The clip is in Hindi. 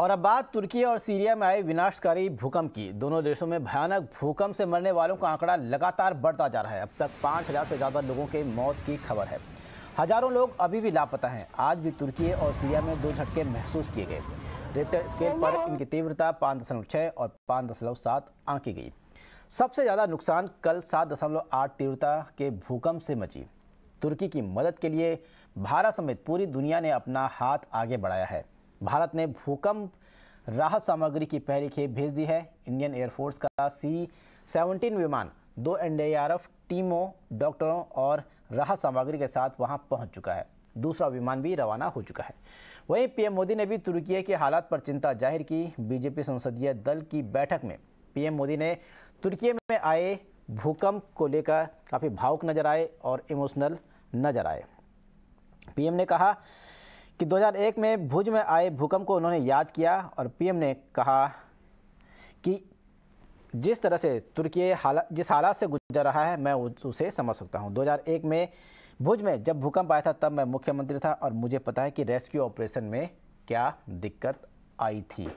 और अब बात तुर्की और सीरिया में आए विनाशकारी भूकंप की। दोनों देशों में भयानक भूकंप से मरने वालों का आंकड़ा लगातार बढ़ता जा रहा है। अब तक पाँच हज़ार से ज़्यादा लोगों के मौत की खबर है। हज़ारों लोग अभी भी लापता हैं। आज भी तुर्की और सीरिया में दो झटके महसूस किए गए। रेक्टर स्केल पर इनकी तीव्रता पाँच दशमलव छः और पाँच दशमलव सात आंकी गई। सबसे ज़्यादा नुकसान कल सात दशमलव आठ तीव्रता के भूकंप से मची। तुर्की की मदद के लिए भारत समेत पूरी दुनिया ने अपना हाथ आगे बढ़ाया है। भारत ने भूकंप राहत सामग्री की पहली खेप भेज दी है। इंडियन एयरफोर्स का सी सेवनटीन विमान दो एनडीआरएफ टीमों, डॉक्टरों और राहत सामग्री के साथ वहाँ पहुँच चुका है। दूसरा विमान भी रवाना हो चुका है। वहीं पीएम मोदी ने भी तुर्की के हालात पर चिंता ज़ाहिर की। बीजेपी संसदीय दल की बैठक में पीएम मोदी ने तुर्की में आए भूकंप को लेकर काफ़ी भावुक नज़र आए और इमोशनल नज़र आए। पीएम ने कहा कि 2001 में भुज में आए भूकंप को उन्होंने याद किया और पीएम ने कहा कि जिस तरह से तुर्की हाला, जिस हालात से गुजर रहा है, मैं उसे समझ सकता हूँ। 2001 में भुज में जब भूकंप आया था, तब मैं मुख्यमंत्री था और मुझे पता है कि रेस्क्यू ऑपरेशन में क्या दिक्कत आई थी।